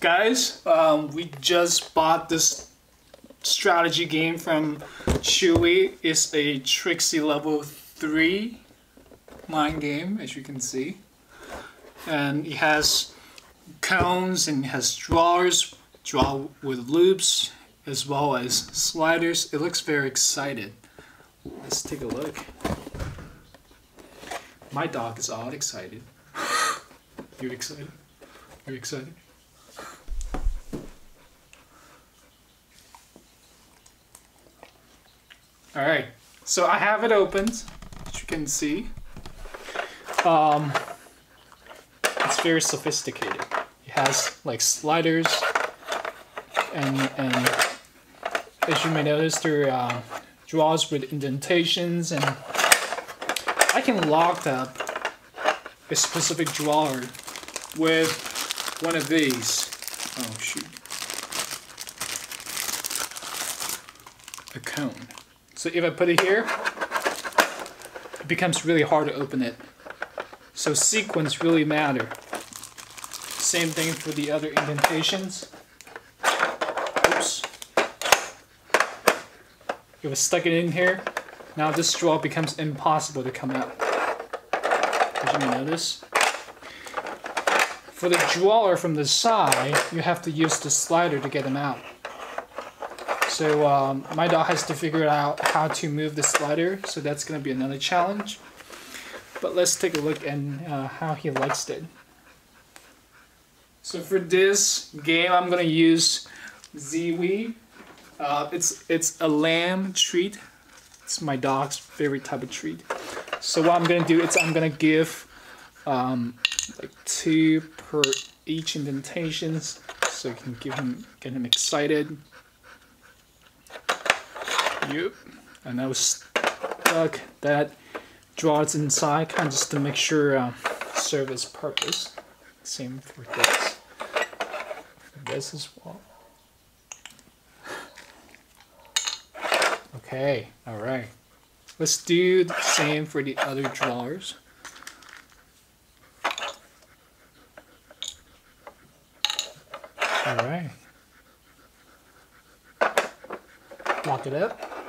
guys, um, we just bought this strategy game from Chewy. It's a Trixie level 3 mind game, as you can see. And it has cones and it has drawers, draw with loops, as well as sliders. It looks very excited. Let's take a look. My dog is all excited. You excited? Are you excited? All right, so I have it opened, as you can see. Um, it's very sophisticated. It has like sliders, and and as you may notice, there are uh, drawers with indentations, and I can lock up a specific drawer with one of these. Oh shoot. A cone. So if I put it here, it becomes really hard to open it. So sequence really matter. Same thing for the other indentations. Oops. If I stuck it in here, now this straw becomes impossible to come out. As you notice. For the drawer from the side, you have to use the slider to get them out. So um, my dog has to figure out how to move the slider, so that's going to be another challenge. But let's take a look at uh, how he likes it. So for this game, I'm going to use Ziwi. Uh, it's it's a lamb treat. It's my dog's favorite type of treat. So what I'm going to do is I'm going to give um, like two per each indentations, so you can give him get him excited. Yep. And I was stuck that draws inside kind of just to make sure uh, serve its purpose. Same for this. This as well. Okay, alright. Let's do the same for the other drawers. Alright. Lock it up.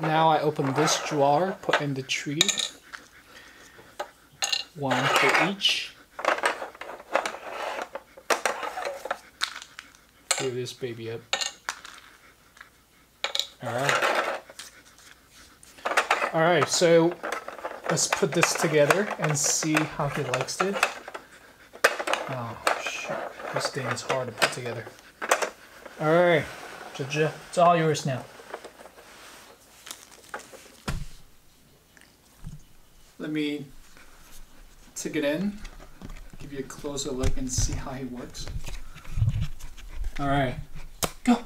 Now I open this drawer, put in the tree. One for each. Screw this baby up. Alright. Alright, so let's put this together and see how he likes it. Oh, shit. This thing is hard to put together. Alright, it's all yours now. Let me take it in, give you a closer look and see how he works. Alright, go!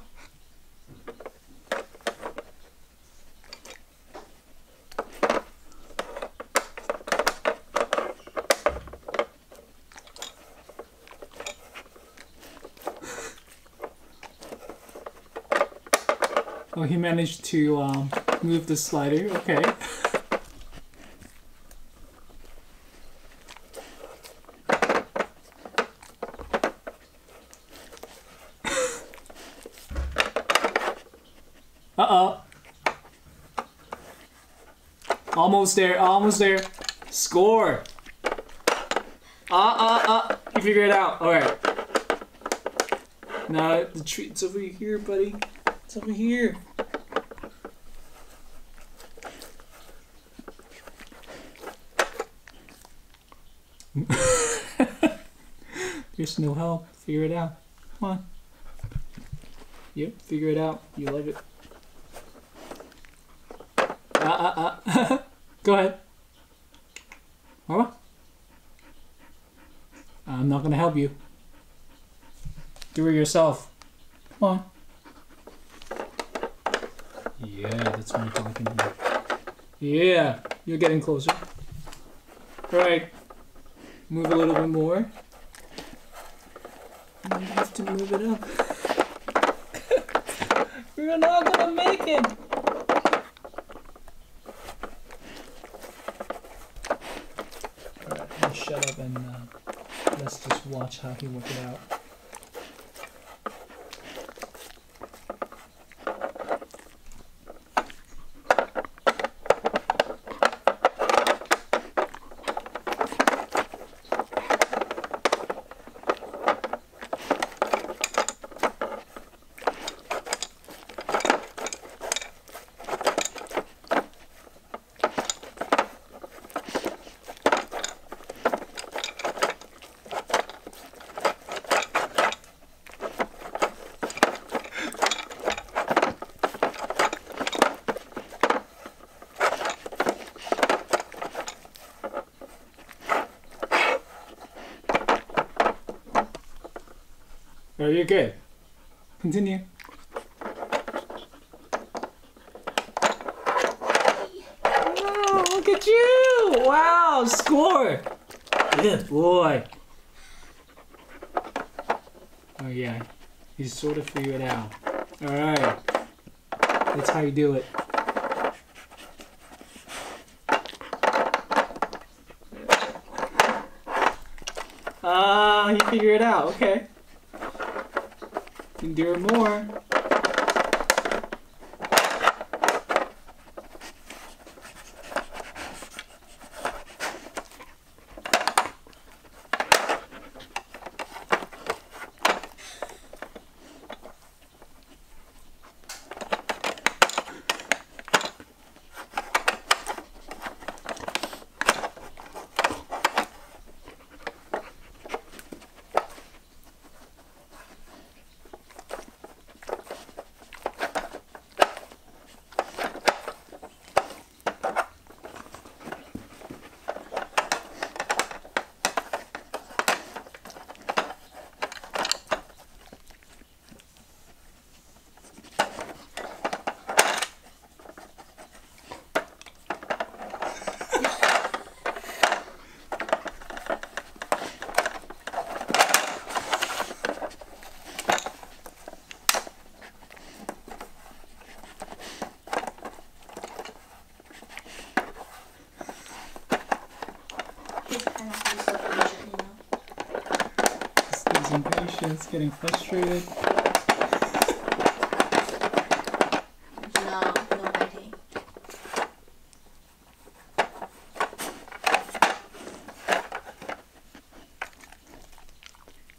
Oh, he managed to um, move the slider. Okay. Almost there, almost there. Score. Uh, uh, uh. You figure it out. Alright. Now the treat's over here, buddy. It's over here. There's no help. Figure it out. Come on. Yep, figure it out. You love it. Ah, ah, ah. Go ahead. Mama? I'm not gonna help you. Do it yourself. Come on. Yeah, that's what I'm talking about. Yeah, you're getting closer. Right. Move a little bit more. You have to move it up. We're not gonna make it. Alright, let's shut up and uh, let's just watch how he work it out. Oh, you're good. Continue. Oh, look at you! Wow, score! Good boy. Oh yeah, you sort of figured it out. All right, that's how you do it. Ah, you figure it out. Okay. Can do more. He's kind of be so patient, you know. Just patience, getting frustrated. No, no biting.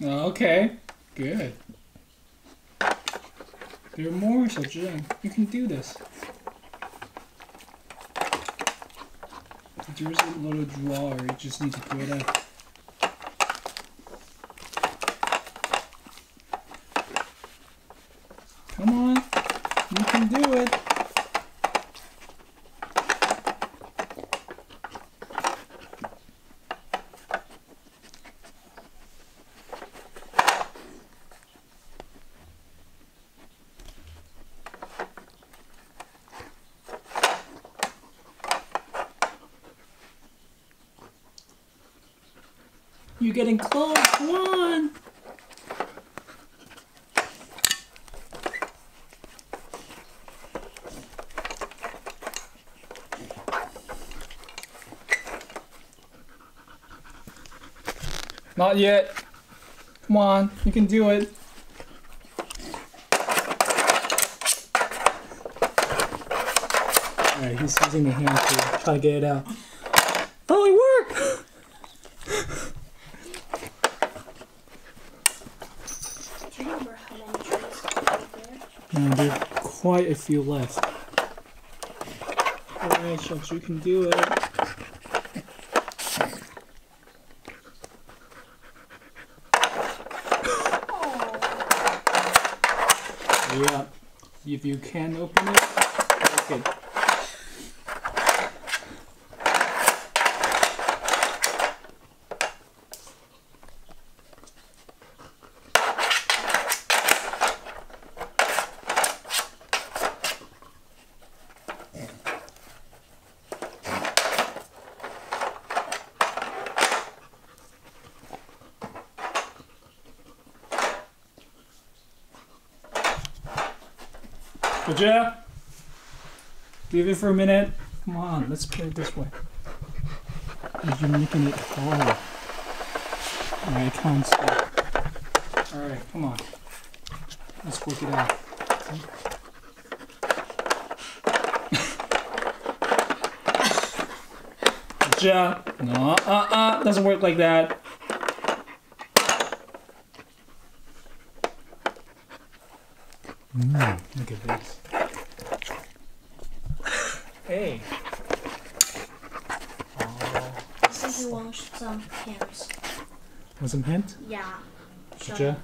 Oh, Okay, good. There are more, so Jen, you can do this. There's a little drawer, you just need to put it up. Come on, you can do it. You're getting close. One. Not yet. Come on, you can do it. Alright, he's using the hand to try to get it out. Oh, it worked! Do you remember how many trees are there? And there are quite a few left. Alright, Shucks, you can do it. Yeah. If you can open it, okay. Job. Leave it for a minute. Come on, let's put it this way. You're making it hard. Alright, I can't. Alright, come on. Let's work it out. Good. No, uh, uh, doesn't work like that. Mm, look at this. Hey. Oh. Says you want some hands. Want some hand? Yeah. Sure.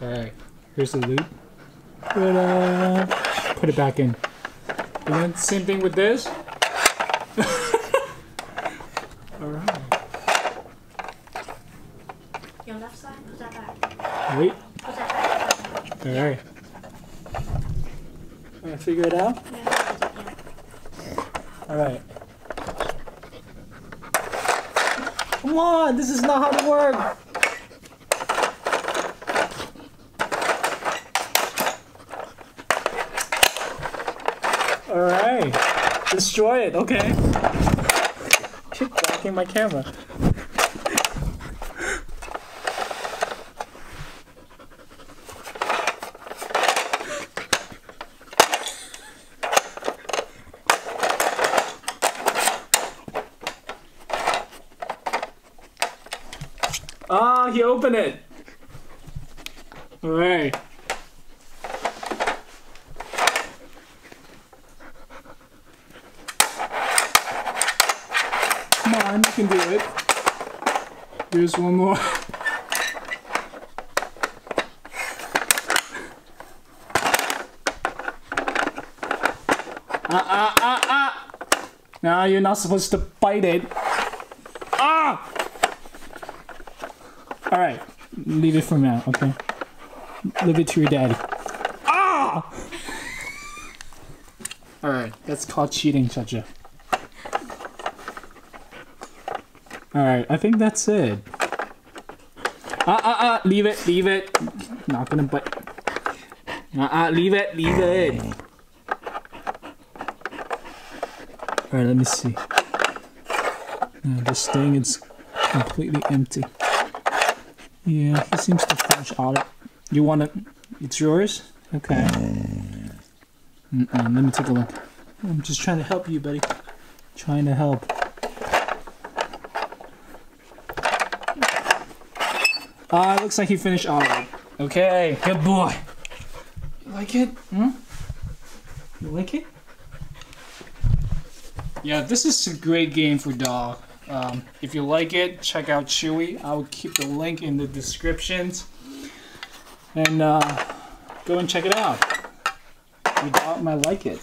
Alright. Here's the loop. Put it back in. Then same thing with this. Alright. Your left side? Put that back. Wait. Put that back. Alright. Wanna figure it out? Yeah. All right. Come on, this is not how to work. All right, destroy it. Okay. Keep blocking my camera. He opened it. All right. Come on, you can do it. Here's one more. Ah, ah, ah, ah. No, you're not supposed to bite it. Ah! All right, leave it for now, okay? Leave it to your daddy. Ah! All right, that's called cheating, Chacha. All right, I think that's it. Ah, ah, ah, leave it, leave it. Not gonna bite. Ah, ah, leave it, leave it. All right, let me see. No, this thing is completely empty. Yeah, he seems to finish all it. You want it? It's yours? Okay. Mm-mm, let me take a look. I'm just trying to help you, buddy. Trying to help. Ah, it looks like he finished all of it. Okay, good boy. You like it? Hmm? You like it? Yeah, this is a great game for dog. Um, if you like it, check out Chewy. I'll keep the link in the descriptions. And uh, go and check it out. Dog might like it.